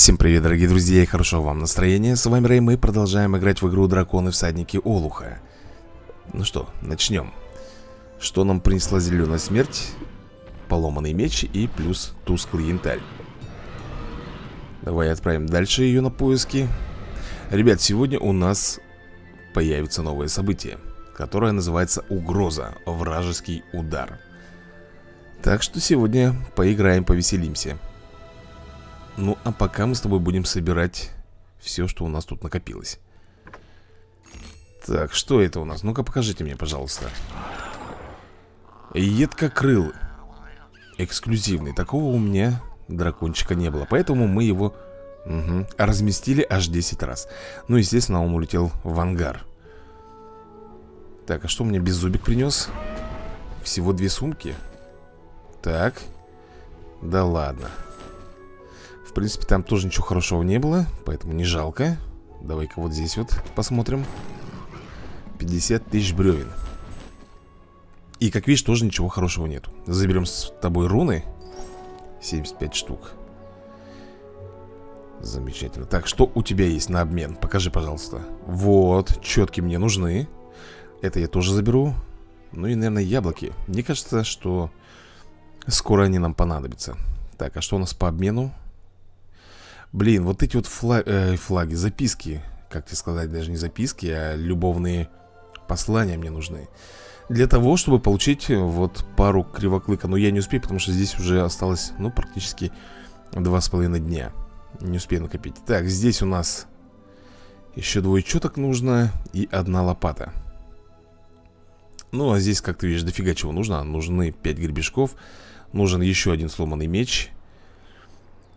Всем привет, дорогие друзья, и хорошего вам настроения. С вами Рэй, мы продолжаем играть в игру Драконы Всадники Олуха. Ну что, начнем. Что нам принесла зеленая смерть? Поломанный меч и плюс тусклый янтарь. Давай отправим дальше ее на поиски. Ребят, сегодня у нас появится новое событие, которое называется Угроза, вражеский удар. Так что сегодня поиграем, повеселимся. Ну, а пока мы с тобой будем собирать все, что у нас тут накопилось. Так, что это у нас? Ну-ка, покажите мне, пожалуйста. Едкокрыл. Эксклюзивный. Такого у меня дракончика не было. Поэтому мы его угу, разместили аж 10 раз. Ну, естественно, он улетел в ангар. Так, а что мне беззубик принес? Всего две сумки? Так. Да ладно. В принципе, там тоже ничего хорошего не было Поэтому не жалко. Давай-ка вот здесь вот посмотрим. 50 тысяч бревен. И, как видишь, тоже ничего хорошего нету. Заберем с тобой руны. 75 штук. Замечательно. Так, что у тебя есть на обмен? Покажи, пожалуйста. Вот, четки мне нужны. Это я тоже заберу. Ну и, наверное, яблоки. Мне кажется, что скоро они нам понадобятся. Так, а что у нас по обмену? Блин, вот эти вот флаг, э, флаги, записки Как тебе сказать, даже не записки, а любовные послания мне нужны. Для того, чтобы получить э, вот пару кривоклыка. Но я не успею, потому что здесь уже осталось, ну, практически два с половиной дня. Не успею накопить. Так, здесь у нас еще двое четок нужно и одна лопата. Ну, а здесь, как ты видишь, дофига чего нужно. Нужны 5 гребешков Нужен еще один сломанный меч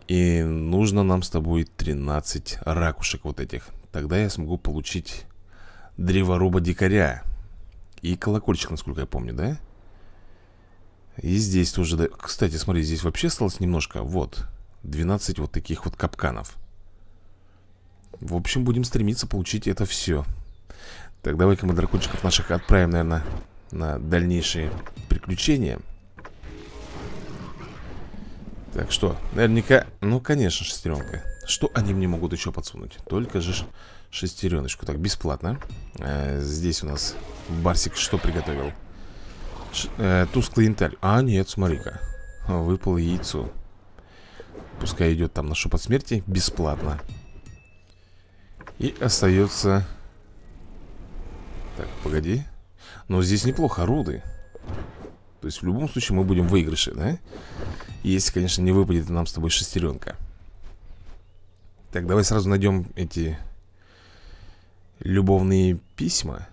и нужно нам с тобой 13 ракушек вот этих. Тогда я смогу получить древоруба дикаря И колокольчик, насколько я помню, да? И здесь тоже, да... Кстати, смотри, здесь вообще осталось немножко. Вот, 12 вот таких вот капканов. В общем, будем стремиться получить это все Так, давай-ка мы дракончиков наших отправим, наверное, на дальнейшие приключения так что, наверняка, ну конечно шестеренка. Что они мне могут еще подсунуть? Только же шестереночку. Так, бесплатно. Э, Здесь у нас Барсик что приготовил? Ш, э, Тусклый янтарь А, нет, смотри-ка. Выпало яйцо. Пускай идет там на шепот смерти. Бесплатно. И остается Так, погоди. Но здесь неплохо, руды. То есть в любом случае мы будем в выигрыше, да? Если, конечно, не выпадет нам с тобой шестеренка. Так, давай сразу найдем эти любовные письма.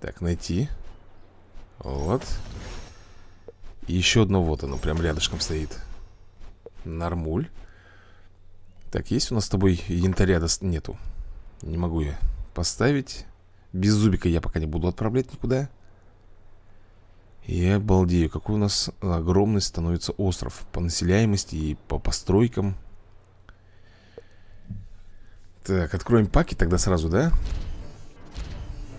Так, найти. Вот. И еще одно вот оно, прям рядышком стоит. Нормуль. Так, есть у нас с тобой янтаря? Нету. Не могу я поставить. Без зубика я пока не буду отправлять никуда я обалдею, какой у нас огромный становится остров По населяемости и по постройкам Так, откроем паки тогда сразу, да?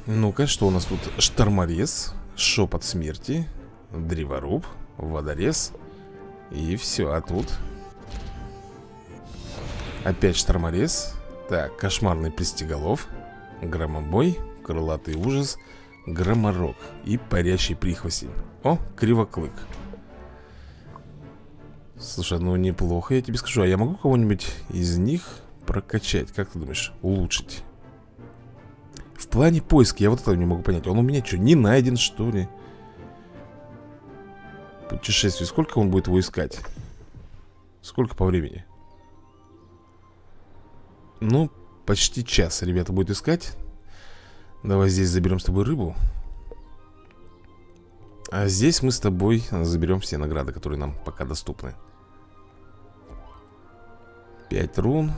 Ну-ка, что у нас тут? Шторморез, шепот смерти, древоруб, водорез И все, а тут? Опять шторморез Так, кошмарный пристеголов Громобой, крылатый ужас Громорок и парящий прихвостень О, кривоклык Слушай, ну неплохо, я тебе скажу А я могу кого-нибудь из них прокачать? Как ты думаешь? Улучшить В плане поиска я вот этого не могу понять Он у меня что, не найден что ли? Путешествие, сколько он будет его искать? Сколько по времени? Ну, почти час ребята будет искать Давай здесь заберем с тобой рыбу. А здесь мы с тобой заберем все награды, которые нам пока доступны. 5 рун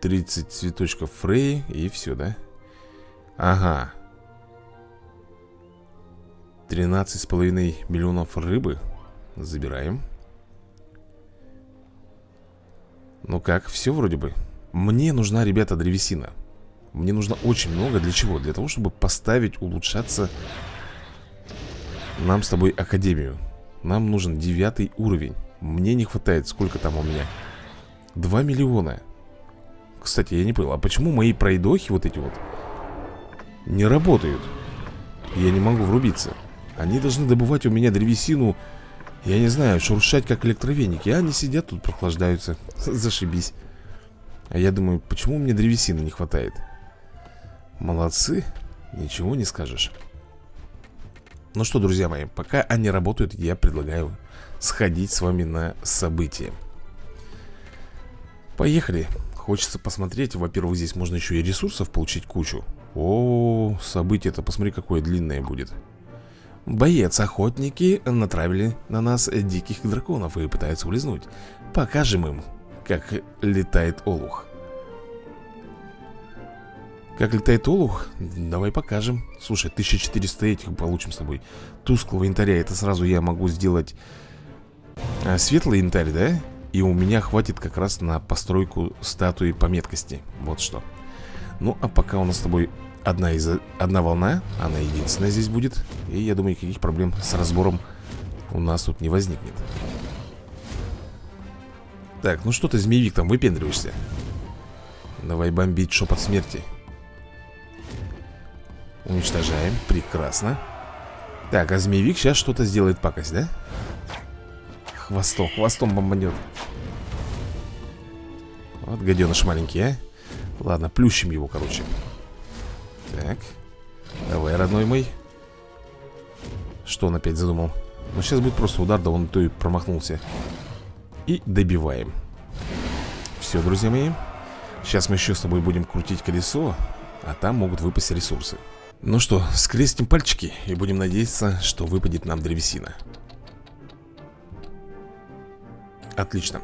30 цветочков фрей И все, да? Ага. 13,5 миллионов рыбы Забираем. Ну как, все вроде бы? Мне нужна, ребята, древесина мне нужно очень много. Для чего? Для того, чтобы поставить, улучшаться нам с тобой академию. Нам нужен девятый уровень. Мне не хватает, сколько там у меня? 2 миллиона Кстати, я не понял, а почему мои пройдохи вот эти вот Не работают? Я не могу врубиться Они должны добывать у меня древесину Я не знаю, шуршать как электровеники А они сидят тут, прохлаждаются Зашибись А я думаю, почему мне древесины не хватает? Молодцы. Ничего не скажешь. Ну что, друзья мои, пока они работают Я предлагаю сходить с вами на событие Поехали. Хочется посмотреть. Во-первых, здесь можно еще и ресурсов получить кучу. О, событие-то, посмотри, какое длинное будет. Боец-охотники натравили на нас диких драконов и пытаются улизнуть. Покажем им, как летает олух Как летает олух? Давай покажем Слушай, 1400 этих получим с тобой Тусклого янтаря, это сразу я могу сделать а, Светлый янтарь, да? И у меня хватит как раз на постройку статуи по меткости Вот что Ну, а пока у нас с тобой одна, из, одна волна Она единственная здесь будет И я думаю, никаких проблем с разбором у нас тут не возникнет Так, ну что ты, змеевик, там выпендриваешься? Давай бомбить шепот смерти Уничтожаем, прекрасно. Так, а змеевик сейчас что-то сделает пакость, да? Хвостом, хвостом бомбанет. Вот гаденыш маленький, а. Ладно, плющим его, короче. Так. Давай, родной мой. Что он опять задумал? Ну, сейчас будет просто удар, да он то и промахнулся. И добиваем. Все, друзья мои. Сейчас мы еще с тобой будем крутить колесо А там могут выпасть ресурсы Ну что, скрестим пальчики И будем надеяться, что выпадет нам древесина. Отлично.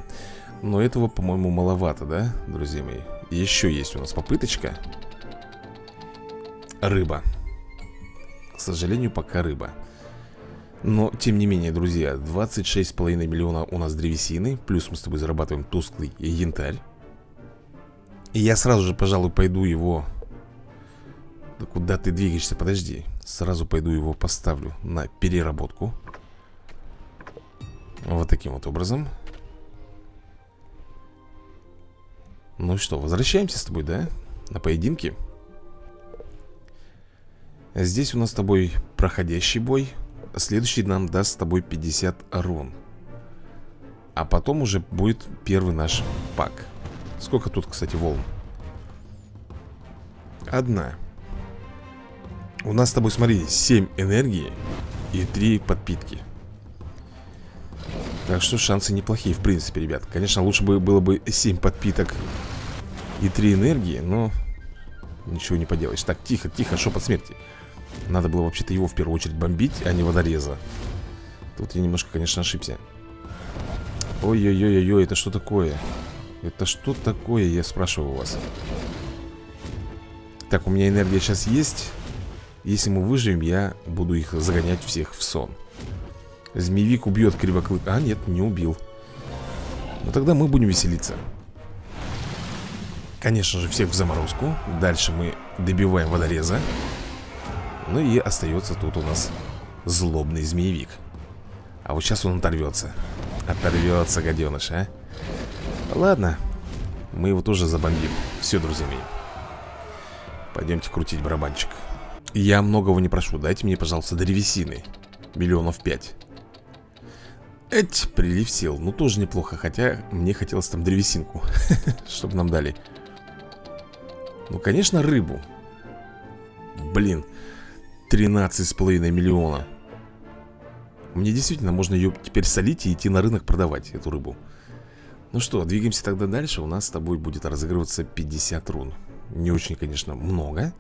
Но этого, по-моему, маловато, да, друзья мои? Еще есть у нас попыточка. Рыба. К сожалению, пока рыба. Но, тем не менее, друзья 26,5 миллиона у нас древесины Плюс мы с тобой зарабатываем тусклый янтарь. И я сразу же, пожалуй, пойду его Да куда ты двигаешься? Подожди. Сразу пойду его поставлю на переработку. Вот таким вот образом. Ну что, возвращаемся с тобой, да? На поединке Здесь у нас с тобой проходящий бой. Следующий нам даст с тобой 50 рун. А потом уже будет первый наш пак. Сколько тут, кстати, волн? Одна У нас с тобой, смотри, 7 энергии и 3 подпитки. Так что шансы неплохие, в принципе, ребят. Конечно, лучше бы было бы 7 подпиток и три энергии, но ничего не поделаешь. Так, тихо, тихо, шепот смерти. Надо было вообще-то его в первую очередь бомбить, а не водореза. Тут я немножко, конечно, ошибся. Ой-ой-ой-ой, это что такое? Это что такое, я спрашиваю вас? Так, у меня энергия сейчас есть Если мы выживем, я буду их загонять всех в сон. Змеевик убьет кривоклык. А, нет, не убил. Ну тогда мы будем веселиться. Конечно же, всех в заморозку. Дальше мы добиваем водореза. Ну и остается тут у нас злобный змеевик. А вот сейчас он оторвется. Оторвется, гаденыш, а? Ладно Мы его тоже забомбим. Все, друзья мои. Пойдемте крутить барабанчик Я многого не прошу. Дайте мне, пожалуйста, древесины. Миллионов пять. Эть, прилив сил. Ну, тоже неплохо Хотя мне хотелось там древесинку Чтобы нам дали. Ну, конечно, рыбу. Блин 13,5 миллиона. Мне действительно можно ее теперь солить и идти на рынок продавать Эту рыбу. Ну что, двигаемся тогда дальше. У нас с тобой будет разыгрываться 50 рун. Не очень, конечно, много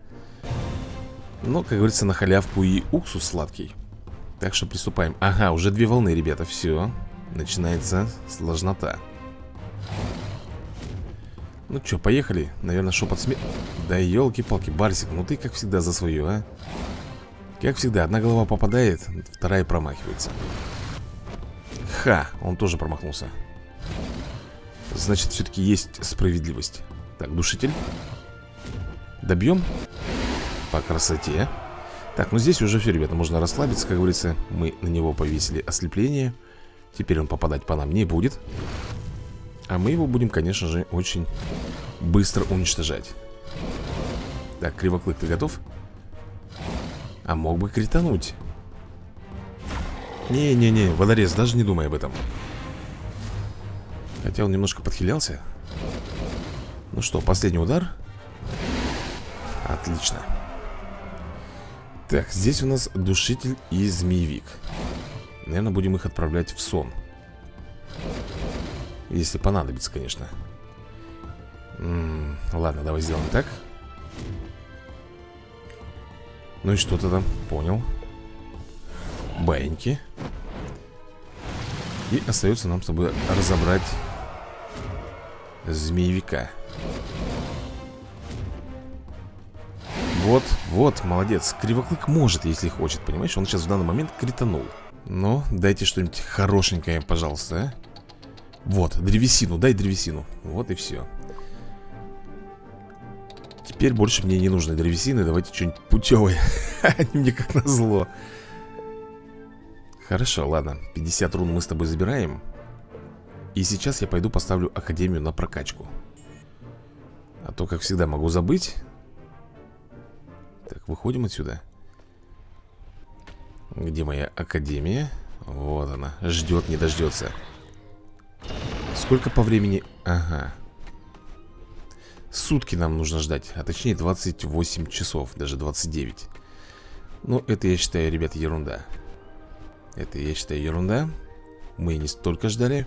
Но, как говорится, на халявку и уксус сладкий Так что приступаем Ага, уже две волны, ребята, все Начинается сложнота ну что, поехали? Наверное, шепот смерти. Да елки-палки, Барсик, ну ты как всегда за свое, а? Как всегда, одна голова попадает, вторая промахивается. Ха, он тоже промахнулся. Значит, все-таки есть справедливость. Так, душитель. Добьем. По красоте. Так, ну здесь уже все, ребята, можно расслабиться, как говорится. Мы на него повесили ослепление. Теперь он попадать по нам не будет А мы его будем, конечно же, очень быстро уничтожать Так, Кривоклык, ты готов? А мог бы критануть Не-не-не, водорез, даже не думай об этом Хотя он немножко подхилялся Ну что, последний удар Отлично Так, здесь у нас душитель и змеевик. Наверное, будем их отправлять в сон. Если понадобится, конечно. М -м, Ладно, давай сделаем так. Ну и что ты там? Понял. Баиньки. И остается нам с тобой разобрать Змеевика Вот, вот, молодец. Кривоклык может, если хочет, понимаешь? Он сейчас в данный момент кританул. Ну, дайте что-нибудь хорошенькое, пожалуйста, а? Вот, древесину, дай древесину. Вот и все Теперь больше мне не нужны древесины Давайте что-нибудь путевое. Они мне как назло. Хорошо, ладно 50 рун мы с тобой забираем. И сейчас я пойду поставлю Академию на прокачку. А то, как всегда, могу забыть Так, выходим отсюда. Где моя Академия? Вот она, ждет, не дождется. Сколько по времени? Ага. Сутки нам нужно ждать А точнее 28 часов, даже 29 Ну, это я считаю, ребят, ерунда. Это я считаю ерунда. Мы не столько ждали.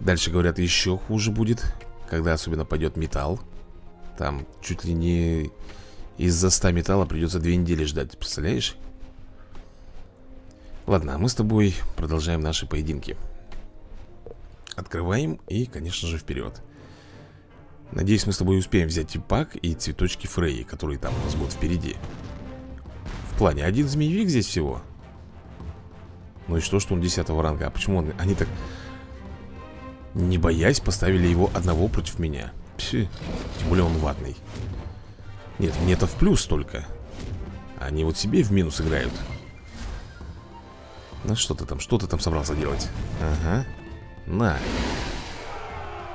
Дальше, говорят, еще хуже будет Когда особенно пойдет металл. Там чуть ли не из-за 100 металла придется две недели ждать Представляешь? Ладно, а мы с тобой продолжаем наши поединки. Открываем и, конечно же, вперед. Надеюсь, мы с тобой успеем взять типак и цветочки Фрей, которые там у нас будут впереди. В плане, один змеевик здесь всего? Ну и что, что он 10 ранга? А почему он, они так, не боясь, поставили его одного против меня? Пши, Тем более он ватный Нет, мне это в плюс только. Они вот себе в минус играют. Ну что ты там, что ты там собрался делать? Ага. На.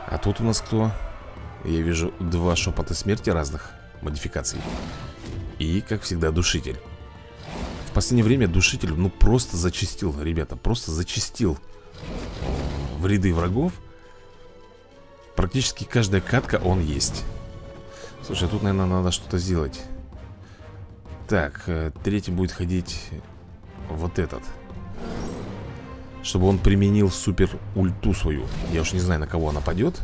А тут у нас кто? Я вижу два шепота смерти разных модификаций. И, как всегда, душитель. В последнее время душитель, ну, просто зачистил, ребята Просто зачистил В ряды врагов. Практически каждая катка он есть Слушай, тут, наверное, надо что-то сделать Так, э, третий будет ходить Вот этот Чтобы он применил супер ульту свою Я уж не знаю, на кого она падет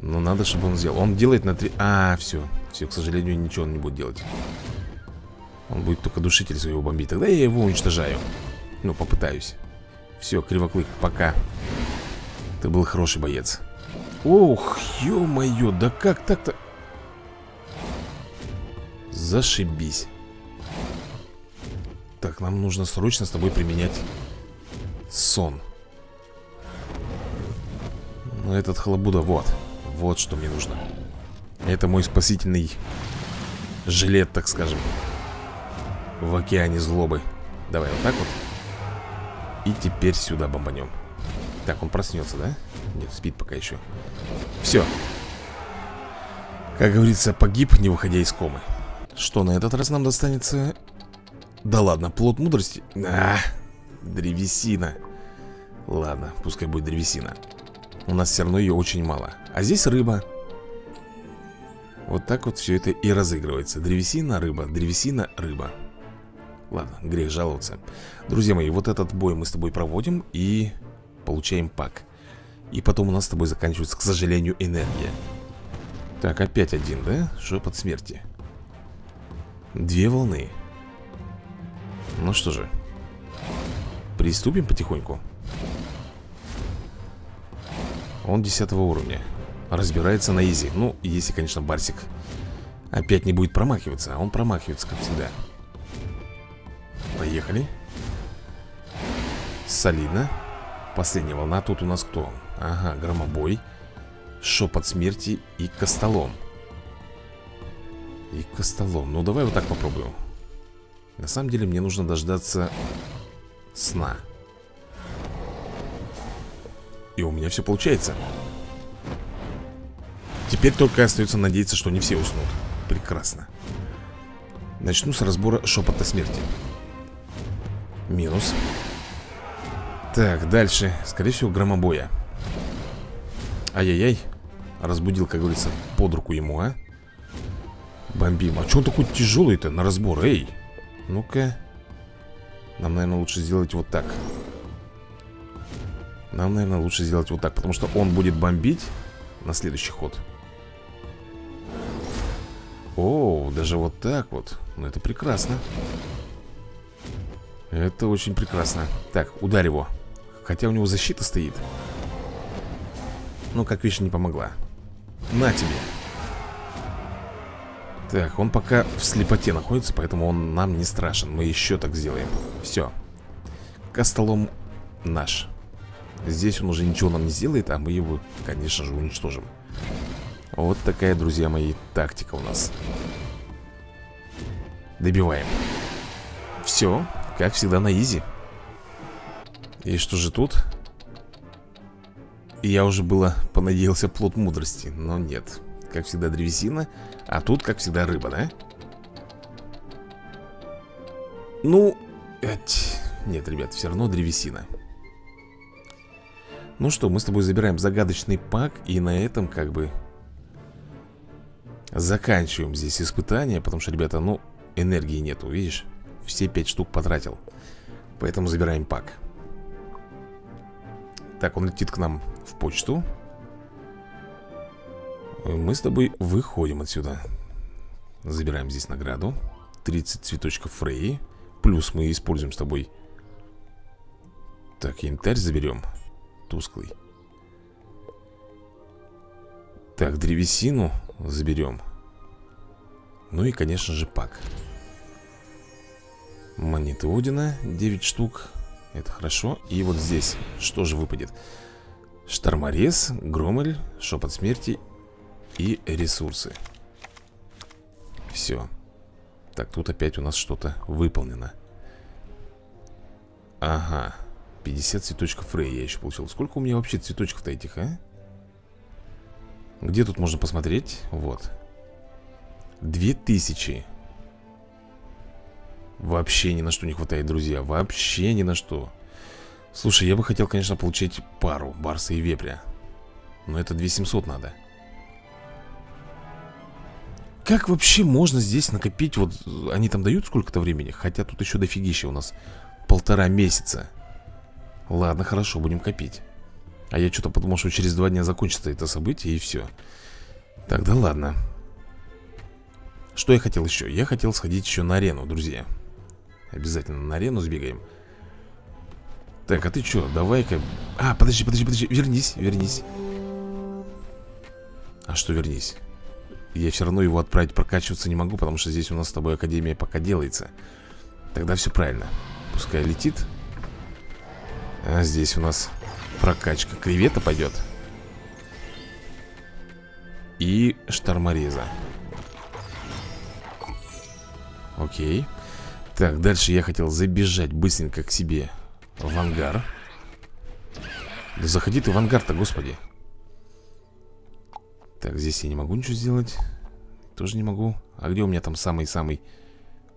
ну, надо, чтобы он сделал. Он делает на три... А, все. Все, к сожалению, ничего он не будет делать. Он будет только душитель своего бомбить. Тогда я его уничтожаю. Ну, попытаюсь. Все, Кривоклык, пока. Ты был хороший боец. Ох, ё-моё, да как так-то? Зашибись. Так, нам нужно срочно с тобой применять сон. Ну, этот халабуда, вот. Вот что мне нужно Это мой спасительный жилет, так скажем В океане злобы Давай вот так вот И теперь сюда бомбанем Так, он проснется, да? Нет, спит пока еще. Все Как говорится, погиб, не выходя из комы. Что на этот раз нам достанется? Да ладно, плод мудрости. А, древесина. Ладно, пускай будет древесина. У нас все равно ее очень мало. А здесь рыба. Вот так вот все это и разыгрывается. Древесина, рыба, древесина, рыба. Ладно, грех жаловаться. Друзья мои, вот этот бой мы с тобой проводим И получаем пак И потом у нас с тобой заканчивается, к сожалению, энергия. Так, опять один, да? Шепот смерти. Две волны. Ну что же Приступим потихоньку. Он 10 уровня. Разбирается на изи. Ну, если, конечно, Барсик Опять не будет промахиваться А он промахивается, как всегда. Поехали. Солидно. Последняя волна. Тут у нас кто? Ага, громобой Шепот смерти и костолом. И костолом. Ну, давай вот так попробуем. На самом деле мне нужно дождаться сна. И у меня все получается. Теперь только остается надеяться, что не все уснут. Прекрасно. Начну с разбора шепота смерти. Минус. Так, дальше. Скорее всего, громобоя Ай-яй-яй. Разбудил, как говорится, под руку ему, а? Бомбим. А что он такой тяжелый-то на разбор? Эй? Ну-ка. Нам, наверное, лучше сделать вот так. Нам, наверное, лучше сделать вот так Потому что он будет бомбить на следующий ход. О, даже вот так вот. Ну, это прекрасно. Это очень прекрасно. Так, ударь его. Хотя у него защита стоит Ну, как видишь, не помогла. На тебе. Так, он пока в слепоте находится, поэтому он нам не страшен. Мы еще так сделаем. Все Костолом наш. Здесь он уже ничего нам не сделает, а мы его, конечно же, уничтожим. Вот такая, друзья мои, тактика у нас. Добиваем. Все, как всегда на изи. И что же тут? Я уже было понадеялся плод мудрости, но нет как всегда, древесина А тут, как всегда, рыба, да? Ну, эть... нет, ребят, все равно древесина Ну что, мы с тобой забираем загадочный пак И на этом, как бы Заканчиваем здесь испытание Потому что, ребята, ну, энергии нету, видишь? Все пять штук потратил Поэтому забираем пак Так, он летит к нам в почту. Мы с тобой выходим отсюда. Забираем здесь награду. 30 цветочков Фрей Плюс мы используем с тобой. Так, янтарь заберем. Тусклый. Так, древесину заберем. Ну и, конечно же, пак. Монеты Одина 9 штук Это хорошо. И вот здесь что же выпадет? Шторморез, Громель, Шепот Смерти и ресурсы. Все Так, тут опять у нас что-то выполнено. Ага. 50 цветочков Фрей я еще получил. Сколько у меня вообще цветочков-то этих, а? Где тут можно посмотреть? Вот. 2000 Вообще ни на что не хватает, друзья Вообще ни на что. Слушай, я бы хотел, конечно, получить пару Барса и Вепря Но это 2700 надо. Как вообще можно здесь накопить Вот они там дают сколько-то времени? Хотя тут еще дофигища у нас Полтора месяца. Ладно, хорошо, будем копить. А я что-то подумал, что через два дня закончится это событие И все Тогда ладно. Что я хотел еще? Я хотел сходить еще на арену, друзья Обязательно на арену сбегаем. Так, а ты что? Давай-ка. А, подожди, подожди, подожди. Вернись, вернись. А что вернись? я все равно его отправить прокачиваться не могу Потому что здесь у нас с тобой Академия пока делается. Тогда все правильно. Пускай летит. А здесь у нас прокачка кревета пойдет И штормореза. Окей Так, дальше я хотел забежать быстренько к себе В ангар. Да заходи ты в ангар-то, господи. Так, здесь я не могу ничего сделать. Тоже не могу. А где у меня там самый-самый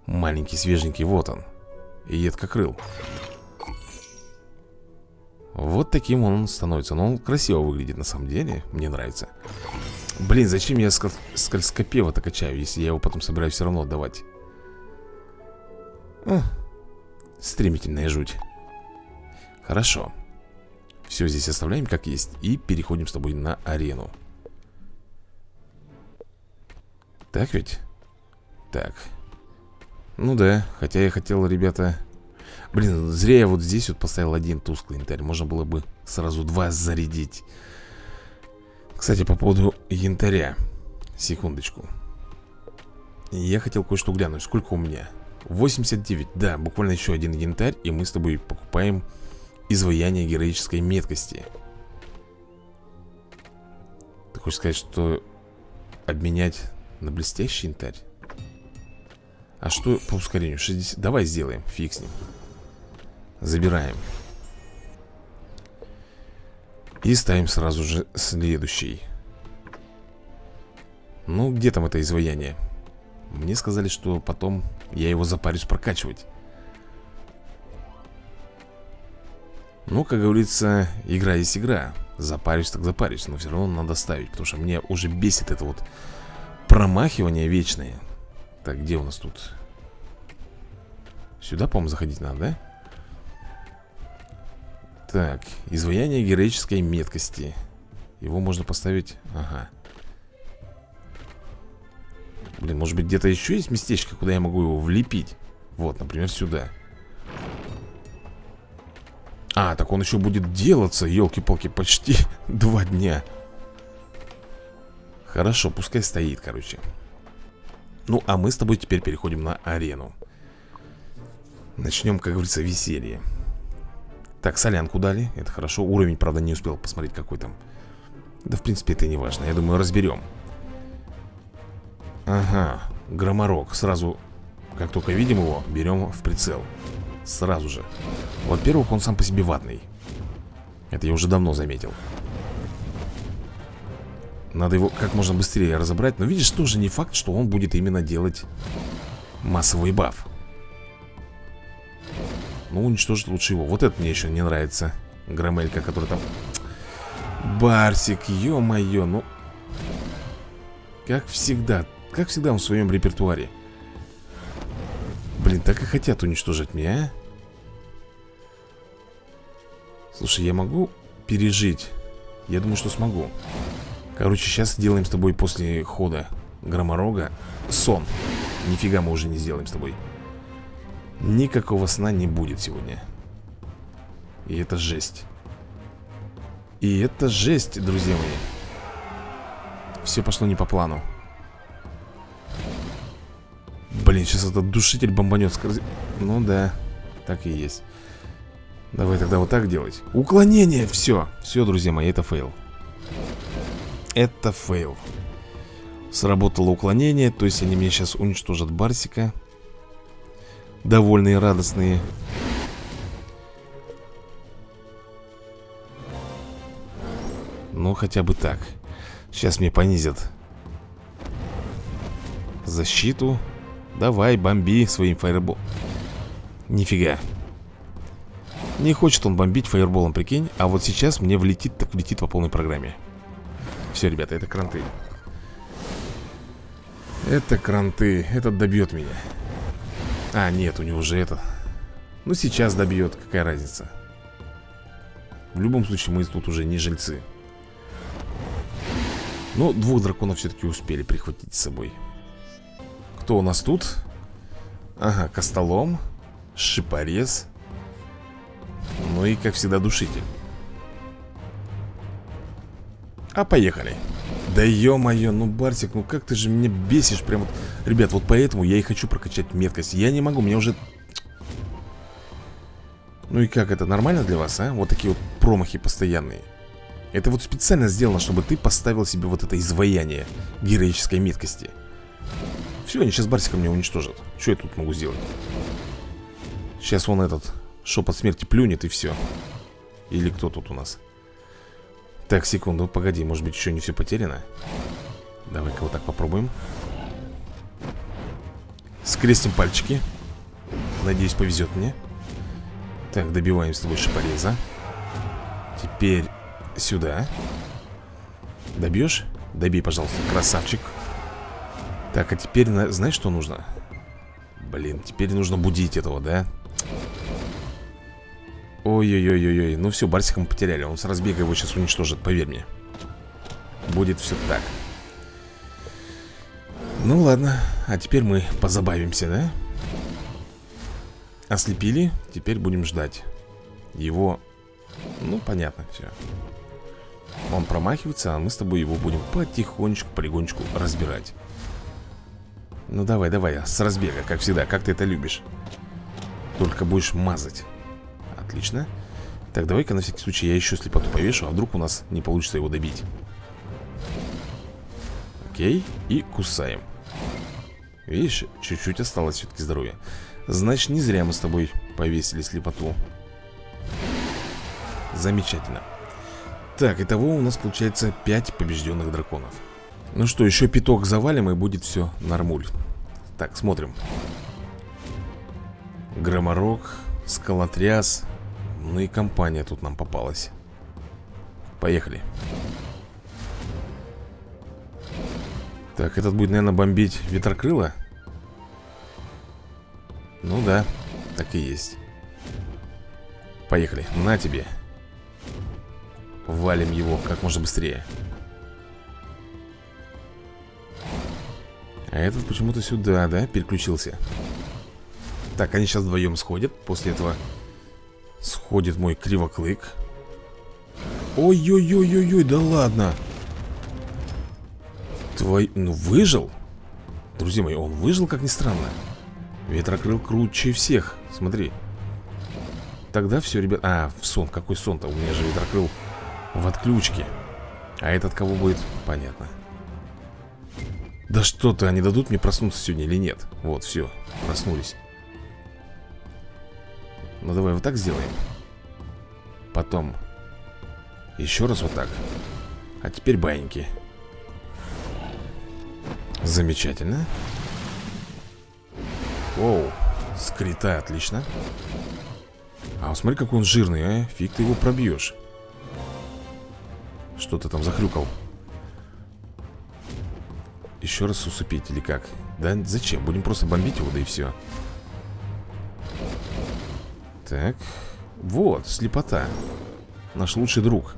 маленький, свеженький? Вот он. И едкокрыл Вот таким он становится. Но он красиво выглядит на самом деле. Мне нравится. Блин, зачем я скаль скальскопева-то качаю Если я его потом собираюсь все равно отдавать Стремительная жуть. Хорошо. Все здесь оставляем как есть И переходим с тобой на арену. Так ведь? Так. Ну да, хотя я хотел, ребята Блин, зря я вот здесь вот поставил один тусклый янтарь. Можно было бы сразу два зарядить. Кстати, по поводу янтаря. Секундочку. Я хотел кое-что глянуть. Сколько у меня? 89, да, буквально еще один янтарь И мы с тобой покупаем Изваяние героической меткости. Ты хочешь сказать, что Обменять на блестящий янтарь? А что по ускорению? 60... Давай сделаем, фиг с ним. Забираем. И ставим сразу же следующий. Ну, где там это изваяние? Мне сказали, что потом я его запарюсь прокачивать. Ну, как говорится, игра есть игра. Запарюсь так запарюсь, но все равно надо ставить Потому что мне уже бесит это вот промахивание вечное. Так, где у нас тут? Сюда, по-моему, заходить надо, да? Так, изваяние героической меткости. Его можно поставить... Ага Блин, может быть где-то еще есть местечко, куда я могу его влепить? Вот, например, сюда. А, так он еще будет делаться, елки-палки, почти два дня. Хорошо, пускай стоит, короче. Ну, а мы с тобой теперь переходим на арену. Начнем, как говорится, веселье. Так, солянку дали, это хорошо. Уровень, правда, не успел посмотреть, какой там. Да, в принципе, это не важно, я думаю, разберем Ага, громорок. Сразу, как только видим его, берем в прицел. Сразу же. Во-первых, он сам по себе ватный. Это я уже давно заметил. Надо его как можно быстрее разобрать. Но видишь, тоже не факт, что он будет именно делать Массовый баф. Ну, уничтожить лучше его. Вот это мне еще не нравится. Громелька, который там Барсик, ё-моё, ну Как всегда как всегда он в своем репертуаре. Блин, так и хотят уничтожить меня, а? Слушай, я могу пережить? Я думаю, что смогу. Короче, сейчас сделаем с тобой после хода Громорога сон. Нифига мы уже не сделаем с тобой. Никакого сна не будет сегодня. И это жесть. И это жесть, друзья мои. Все пошло не по плану Блин, сейчас этот душитель бомбанет. Ну да, так и есть. Давай тогда вот так делать. Уклонение, все Все, друзья мои, это фейл. Это фейл. Сработало уклонение То есть они мне сейчас уничтожат Барсика. Довольные, радостные. Ну, хотя бы так. Сейчас мне понизят Защиту Давай, бомби своим фаербол. Нифига. Не хочет он бомбить фаерболом, прикинь А вот сейчас мне влетит, так влетит по полной программе. Все, ребята, это кранты. Это кранты. Этот добьет меня. А, нет, у него уже это. Ну, сейчас добьет, какая разница? В любом случае, мы тут уже не жильцы. Но двух драконов все-таки успели прихватить с собой кто у нас тут? Ага, костолом Шипорез. Ну и, как всегда, душитель. А поехали. Да ё-моё, ну Барсик, ну как ты же меня бесишь прям вот. Ребят, вот поэтому я и хочу прокачать меткость. Я не могу, мне уже... Ну и как, это нормально для вас, а? Вот такие вот промахи постоянные. Это вот специально сделано, чтобы ты поставил себе вот это изваяние героической меткости все, они сейчас Барсика меня уничтожат Что я тут могу сделать? Сейчас он этот шепот смерти плюнет и все Или кто тут у нас? Так, секунду, погоди, может быть еще не все потеряно? Давай-ка вот так попробуем Скрестим пальчики Надеюсь, повезет мне Так, добиваем с тобой шипореза Теперь сюда Добьешь? Добей, пожалуйста, красавчик так, а теперь, знаешь, что нужно? Блин, теперь нужно будить этого, да? Ой-ой-ой-ой-ой Ну все, Барсика мы потеряли Он с разбега его сейчас уничтожит, поверь мне Будет все так Ну ладно А теперь мы позабавимся, да? Ослепили Теперь будем ждать Его Ну, понятно, все Он промахивается, а мы с тобой его будем потихонечку, полигонечку разбирать ну давай, давай, с разбега, как всегда, как ты это любишь? Только будешь мазать. Отлично. Так, давай-ка на всякий случай я еще слепоту повешу А вдруг у нас не получится его добить. Окей, и кусаем. Видишь, чуть-чуть осталось все-таки здоровья. Значит, не зря мы с тобой повесили слепоту. Замечательно. Так, итого у нас получается 5 побежденных драконов Ну что, еще пяток завалим и будет все нормуль. Так, смотрим. Громорок, скалотряс. Ну и компания тут нам попалась. Поехали. Так, этот будет, наверное, бомбить ветрокрыло? Ну да, так и есть. Поехали, на тебе. Валим его как можно быстрее А этот почему-то сюда, да, переключился. Так, они сейчас вдвоем сходят. После этого сходит мой кривоклык. Ой-ой-ой-ой-ой, да ладно. Твой... Ну, выжил? Друзья мои, он выжил, как ни странно. Ветрокрыл круче всех. Смотри. Тогда все, ребят... А, в сон, какой сон-то? У меня же ветрокрыл в отключке. А этот кого будет? Понятно Да что-то, они дадут мне проснуться сегодня или нет? Вот, все, проснулись. Ну давай вот так сделаем. Потом Еще раз вот так. А теперь баиньки. Замечательно. Оу, скрита, отлично. А, смотри, какой он жирный, а? Фиг ты его пробьешь что ты там захрюкал? Еще раз усыпить или как? Да зачем? Будем просто бомбить его, да и все Так. Вот, слепота. Наш лучший друг.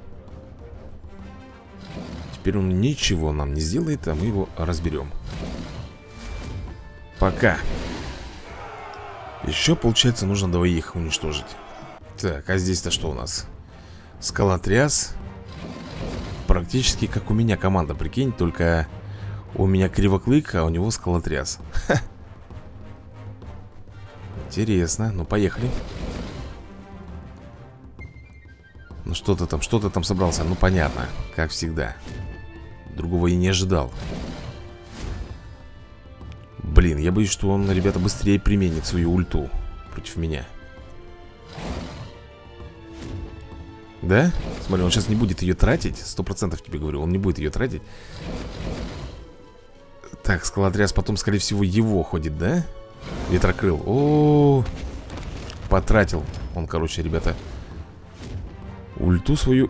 Теперь он ничего нам не сделает, а мы его разберем. Пока. Еще, получается, нужно двоих уничтожить. Так, а здесь-то что у нас? Скалотряс. Практически как у меня команда, прикинь Только у меня кривоклык, а у него скалотряс. Ха. Интересно, ну поехали. Ну что ты там, что ты там собрался? Ну понятно, как всегда. Другого и не ожидал. Блин, я боюсь, что он, ребята, быстрее применит свою ульту Против меня. Да? Смотри, он сейчас не будет ее тратить. Сто процентов тебе говорю, он не будет ее тратить Так, скалотряс потом, скорее всего, его ходит, да? Ветрокрыл. О, -о, -о, -о. Потратил. Он, короче, ребята Ульту свою.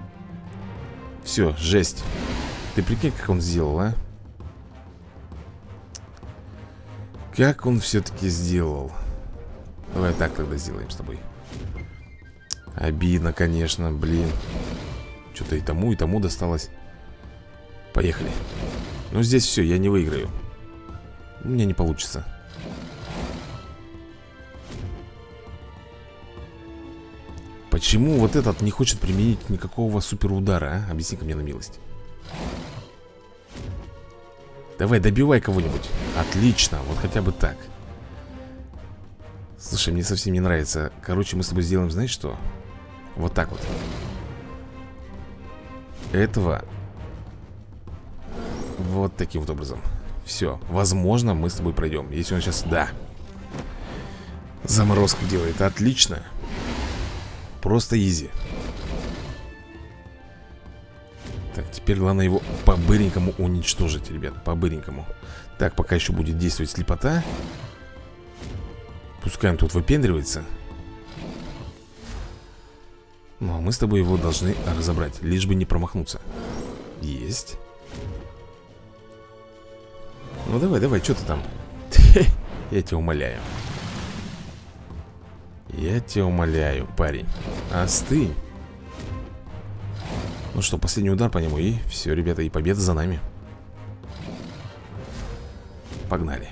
Все, жесть. Ты прикинь, как он сделал, а? Как он все-таки сделал? Давай так тогда сделаем с тобой. Обидно, конечно, блин. Что-то и тому, и тому досталось. Поехали. Ну здесь все, я не выиграю У меня не получится. Почему вот этот не хочет применить никакого суперудара, а? Объясни-ка мне на милость. Давай, добивай кого-нибудь. Отлично, вот хотя бы так. Слушай, мне совсем не нравится. Короче, мы с тобой сделаем, знаешь что? Вот так вот. Этого Вот таким вот образом Все, возможно, мы с тобой пройдем Если он сейчас, да. Заморозку делает, отлично. Просто изи. Так, теперь главное его по-быренькому уничтожить, ребят. По-быренькому. Так, пока еще будет действовать слепота. Пускай он тут выпендривается. Но мы с тобой его должны разобрать Лишь бы не промахнуться. Есть Ну давай, давай, что ты там? Я тебя умоляю. Я тебя умоляю, парень. Остынь. Ну что, последний удар по нему И все, ребята, и победа за нами. Погнали.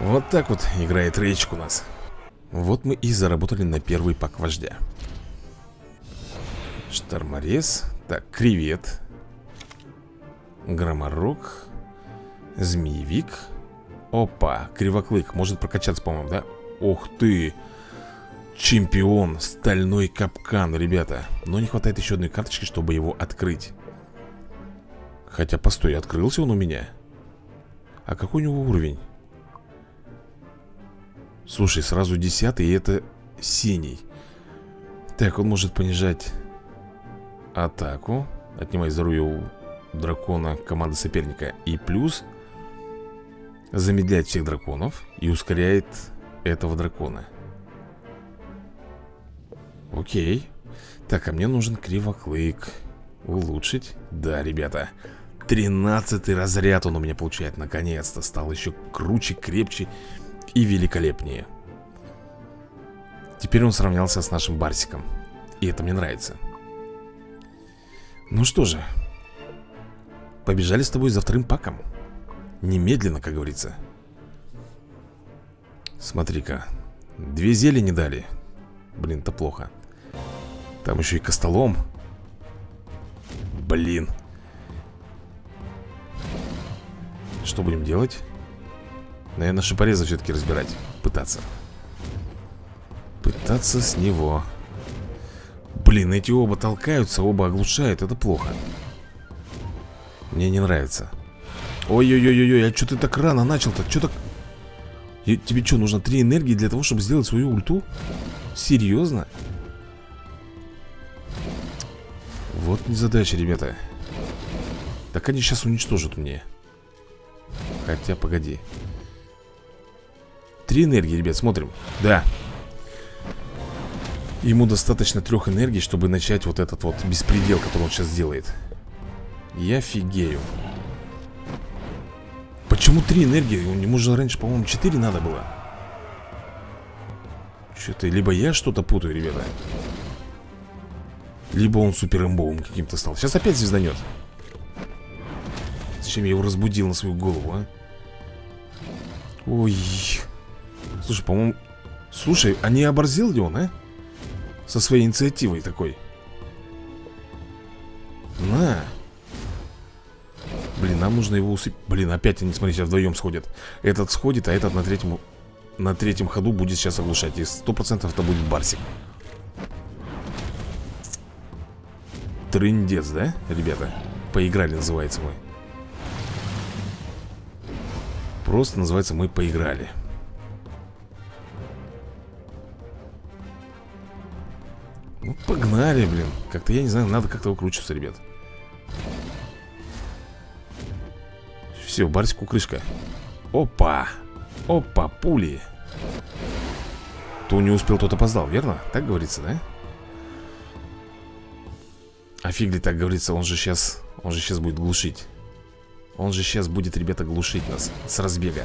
Вот так вот играет речка у нас. Вот мы и заработали на первый пак вождя. Шторморез. Так, кревет Громорок Змеевик. Опа, кривоклык Может прокачаться, по-моему, да? Ух ты Чемпион, стальной капкан, ребята. Но не хватает еще одной карточки, чтобы его открыть. Хотя, постой, открылся он у меня? А какой у него уровень? Слушай, сразу десятый, и это синий. Так, он может понижать атаку. Отнимать здоровье у дракона команды соперника. И плюс замедляет всех драконов И ускоряет этого дракона. Окей. Так, а мне нужен кривоклык. Улучшить? Да, ребята. Тринадцатый разряд он у меня получает Наконец-то. Стал еще круче, крепче и великолепнее. Теперь он сравнялся с нашим Барсиком. И это мне нравится. Ну что же. Побежали с тобой за вторым паком Немедленно, как говорится. Смотри-ка Две зелья не дали. Блин, это плохо. Там еще и костолом. Блин. Что будем делать? Наверное, шипореза все-таки разбирать Пытаться. Пытаться с него. Блин, эти оба толкаются, оба оглушают. Это плохо. Мне не нравится Ой-ой-ой-ой, а что ты так рано начал-то? Что так... Тебе что, нужно три энергии для того, чтобы сделать свою ульту? Серьезно? Вот незадача, ребята. Так они сейчас уничтожат мне. Хотя, погоди. Три энергии, ребят, смотрим. Да. Ему достаточно трех энергий, чтобы начать вот этот вот беспредел, который он сейчас делает. Я фигею Почему три энергии? Ему же раньше, по-моему, четыре надо было. Что-то, либо я что-то путаю, ребята. Либо он супер имбовым каким-то стал. Сейчас опять звезданет Зачем я его разбудил на свою голову, а? Ой. Слушай, по-моему Слушай, а не оборзел ли он, а? Со своей инициативой такой. На нам нужно его усыпить. Блин, опять они, смотри, сейчас вдвоем сходят. Этот сходит, а этот на третьем На третьем ходу будет сейчас оглушать. И сто процентов это будет Барсик. Трындец, да, ребята? Поиграли, называется мы Просто называется мы поиграли Ну, погнали, блин. Как-то, я не знаю, надо как-то выкручиваться, ребят Все, Барсику крышка. Опа. Опа, пули. То не успел, тот опоздал, верно? Так говорится, да? А фиг ли так говорится, он же сейчас Он же сейчас будет глушить. Он же сейчас будет, ребята, глушить нас С разбега.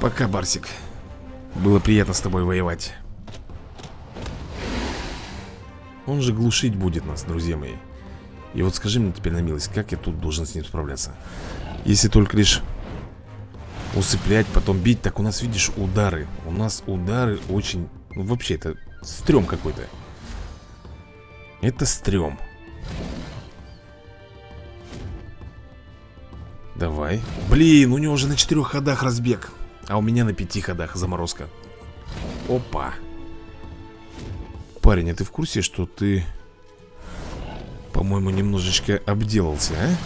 Пока, Барсик. Было приятно с тобой воевать. Он же глушить будет нас, друзья мои И вот скажи мне теперь на милость Как я тут должен с ним справляться? Если только лишь Усыплять, потом бить Так у нас, видишь, удары. У нас удары очень... Ну, вообще, это стрём какой-то. Это стрём. Давай. Блин, у него уже на четырех ходах разбег А у меня на пяти ходах заморозка. Опа. Парень, а ты в курсе, что ты По-моему, немножечко обделался, а?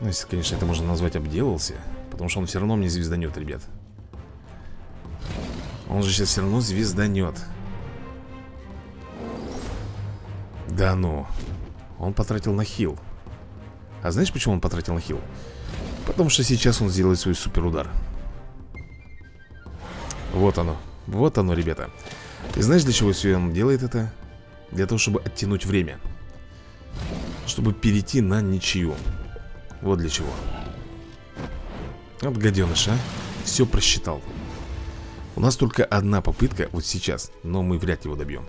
Ну, если, конечно, это можно назвать обделался Потому что он все равно мне звезданет, ребят Он же сейчас все равно звезданет Да ну Он потратил на хил А знаешь, почему он потратил на хил? Потому что сейчас он сделает свой супер удар Вот оно вот оно, ребята И знаешь, для чего все он делает это? Для того, чтобы оттянуть время. Чтобы перейти на ничью. Вот для чего. Вот гаденыш, а? Все просчитал. У нас только одна попытка вот сейчас Но мы вряд его добьем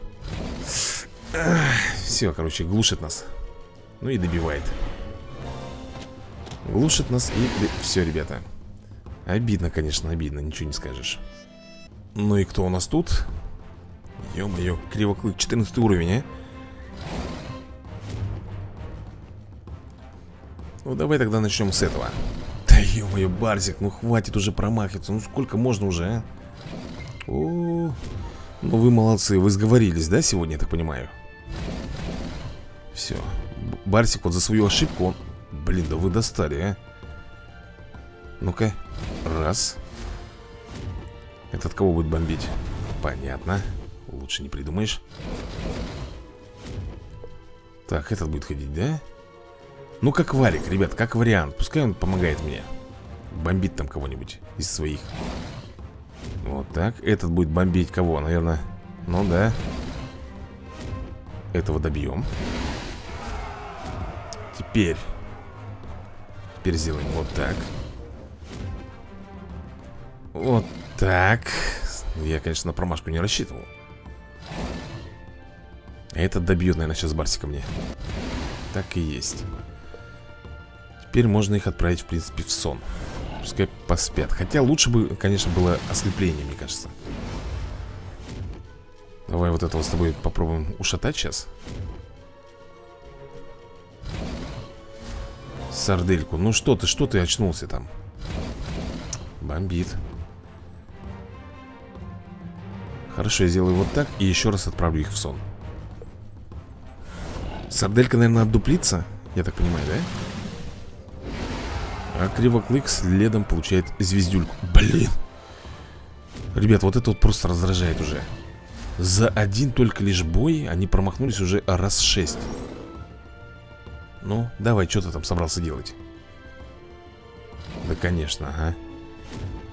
Все, короче, глушит нас. Ну и добивает. Глушит нас и... Все, ребята. Обидно, конечно, обидно, ничего не скажешь. Ну и кто у нас тут? Ё-моё, кривоклык, 14 уровень, а? Ну давай тогда начнем с этого Да ё-моё, Барзик, ну хватит уже промахиваться Ну сколько можно уже, а? О, ну вы молодцы, вы сговорились, да, сегодня, я так понимаю? Все Барсик вот за свою ошибку, он... Блин, да вы достали, а? Ну-ка, раз этот кого будет бомбить? Понятно Лучше не придумаешь. Так, этот будет ходить, да? Ну, как валик, ребят, как вариант. Пускай он помогает мне. Бомбит там кого-нибудь из своих. Вот так. Этот будет бомбить кого, наверное? Ну да. Этого добьем. Теперь Теперь сделаем вот так. Вот так. Я, конечно, на промашку не рассчитывал Этот добьет, наверное, сейчас Барсика мне. Так и есть. Теперь можно их отправить, в принципе, в сон. Пускай поспят. Хотя лучше бы, конечно, было ослепление, мне кажется. Давай вот этого с тобой попробуем ушатать сейчас. Сардельку. Ну что ты, что ты очнулся там? Бомбит Хорошо, я сделаю вот так И еще раз отправлю их в сон. Сарделька, наверное, отдуплится Я так понимаю, да? А Кривоклык следом получает звездюльку. Блин! Ребят, вот это вот просто раздражает уже. За один только лишь бой Они промахнулись уже раз шесть. Ну, давай, что ты там собрался делать? Да, конечно, ага.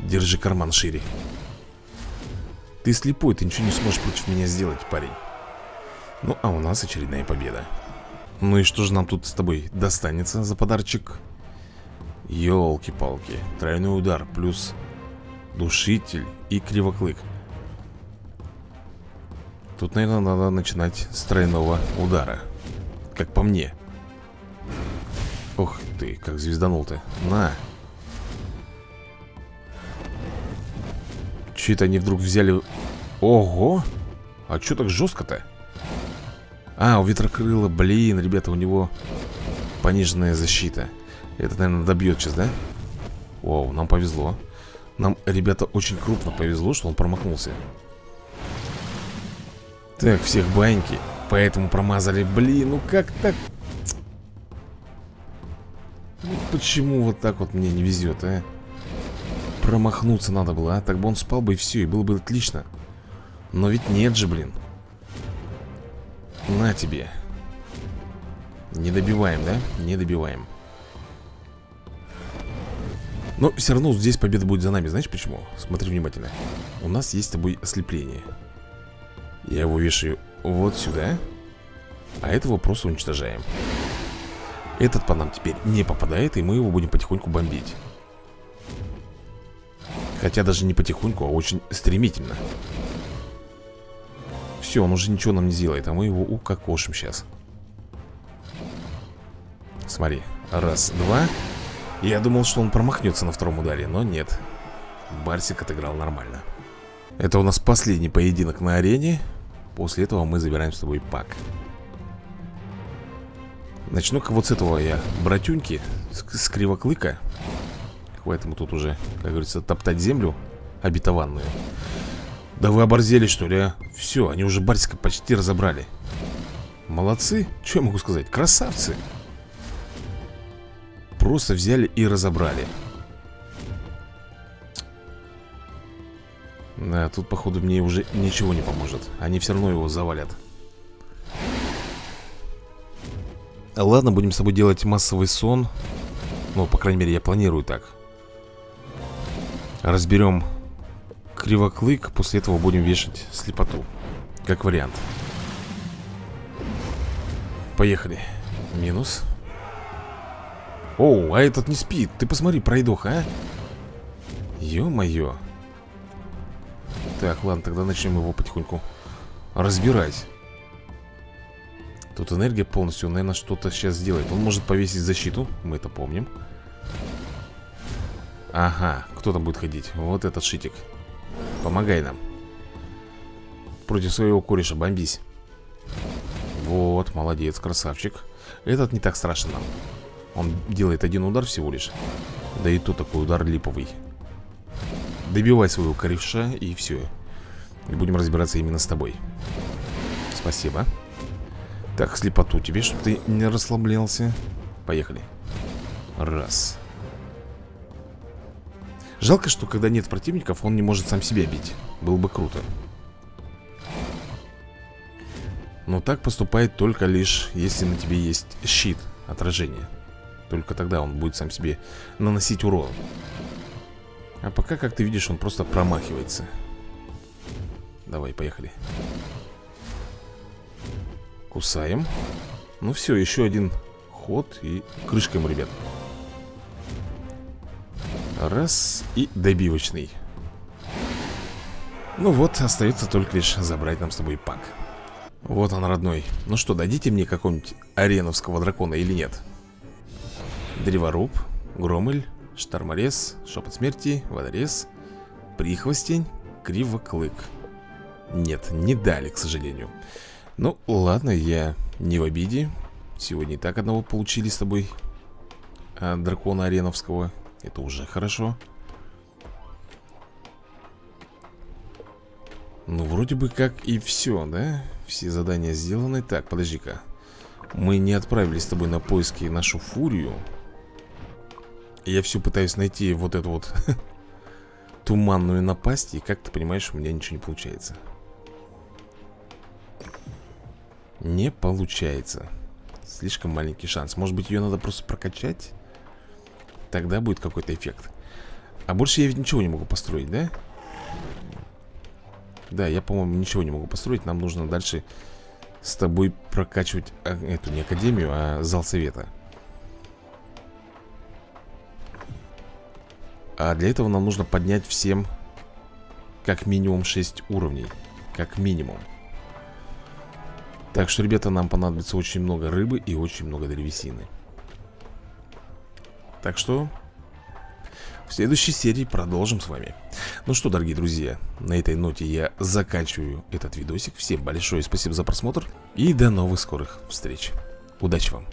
Держи карман шире Ты слепой, ты ничего не сможешь против меня сделать, парень. Ну, а у нас очередная победа. Ну и что же нам тут с тобой достанется за подарочек? Ёлки-палки Тройной удар плюс Душитель и кривоклык. Тут, наверное, надо начинать с тройного удара. Как по мне. Ох ты, как звезданул-то На Че это они вдруг взяли Ого А что так жестко-то? А, у ветрокрыла, блин, ребята, у него Пониженная защита это, наверное, добьет сейчас, да? Вау, нам повезло Нам, ребята, очень крупно повезло, что он промахнулся Так, всех баньки Поэтому промазали Блин, ну как так? Ну почему вот так вот мне не везет, а? Промахнуться надо было, а? Так бы он спал бы и все, и было бы отлично. Но ведь нет же, блин. На тебе. Не добиваем, да? Не добиваем но все равно здесь победа будет за нами. Знаешь почему? Смотри внимательно. У нас есть с тобой ослепление. Я его вешаю вот сюда А этого просто уничтожаем. Этот по нам теперь не попадает И мы его будем потихоньку бомбить Хотя даже не потихоньку, а очень стремительно. Все, он уже ничего нам не сделает А мы его укокошим сейчас Смотри, раз, два. Я думал, что он промахнется на втором ударе, но нет. Барсик отыграл нормально. Это у нас последний поединок на арене. После этого мы забираем с тобой пак. Начну-ка вот с этого я Братюньки С, с кривоклыка Ему тут уже, как говорится, топтать землю Обетованную. Да вы оборзели что ли, а? Все, они уже Барсика почти разобрали. Молодцы, что я могу сказать, красавцы. Просто взяли и разобрали. Да, тут, походу, мне уже ничего не поможет. Они все равно его завалят. Ладно, будем с тобой делать массовый сон. Ну, по крайней мере, я планирую так Разберем кривоклык После этого будем вешать слепоту. Как вариант. Поехали. Минус. Оу, а этот не спит. Ты посмотри, пройдоха, а? Ё-моё. Так, ладно, тогда начнем его потихоньку разбирать. Тут энергия полностью, наверное, что-то сейчас сделает. Он может повесить защиту, мы это помним Ага, кто там будет ходить? Вот этот шитик. Помогай нам. Против своего кореша бомбись. Вот, молодец, красавчик. Этот не так страшен нам. Он делает один удар всего лишь. Да и то такой удар липовый. Добивай своего кореша и все И будем разбираться именно с тобой. Спасибо. Так, слепоту тебе, чтобы ты не расслаблялся. Поехали. Раз Жалко, что когда нет противников, он не может сам себя бить. Было бы круто. Но так поступает только лишь, если на тебе есть щит отражения. Только тогда он будет сам себе наносить урон. А пока, как ты видишь, он просто промахивается. Давай, поехали. Кусаем. Ну все, еще один ход и крышка ему, ребят Раз и добивочный. Ну вот, остается только лишь забрать нам с тобой пак. Вот он, родной. Ну что, дадите мне какого-нибудь ареновского дракона или нет? Древоруб, Громель, Шторморез, Шепот Смерти, Водорез Прихвостень, Кривоклык. Нет, не дали, к сожалению. Ну, ладно, я не в обиде. Сегодня и так одного получили с тобой а, Дракона Ареновского это уже хорошо. Ну, вроде бы как и все, да? Все задания сделаны. Так, подожди-ка. Мы не отправились с тобой на поиски нашу фурию. Я все пытаюсь найти вот эту вот Туманную напасть И как ты понимаешь, у меня ничего не получается. Не получается. Слишком маленький шанс. Может быть ее надо просто прокачать? Тогда будет какой-то эффект. А больше я ведь ничего не могу построить, да? Да, я, по-моему, ничего не могу построить. Нам нужно дальше с тобой прокачивать а, Эту не академию, а зал совета. А для этого нам нужно поднять всем Как минимум 6 уровней. Как минимум. Так что, ребята, нам понадобится очень много рыбы и очень много древесины так что в следующей серии продолжим с вами. Ну что, дорогие друзья, на этой ноте я заканчиваю этот видосик. Всем большое спасибо за просмотр И до новых скорых встреч. Удачи вам!